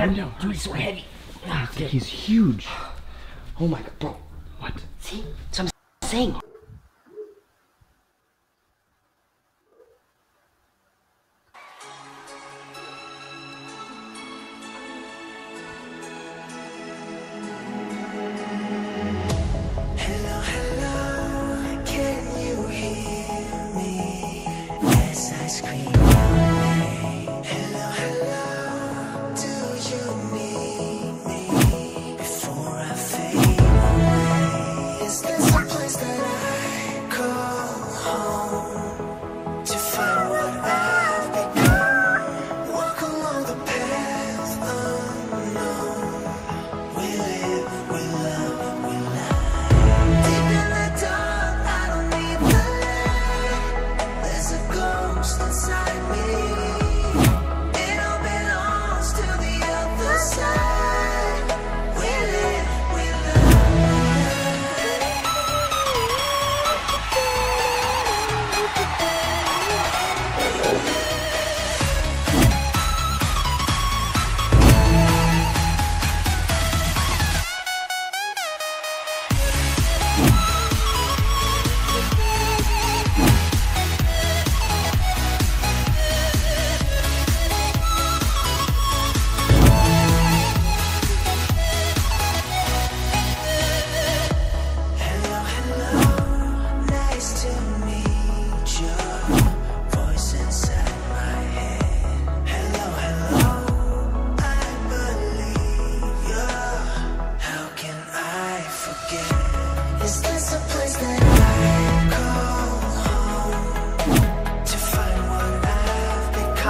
Down. Dude, he's so heavy. Ah, He's huge. Oh my god, bro. What? See? So I'm saying.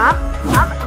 up, up.